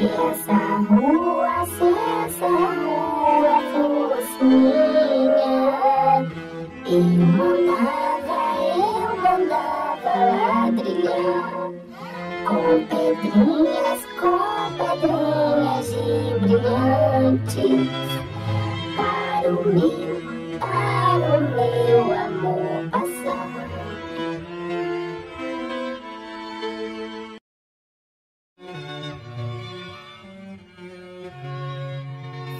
Se essa rua, se essa rua fosse minha, eu mandava, eu mandava ladrilhar com pedrinhas, com pedrinhas de brilhantes para o meu.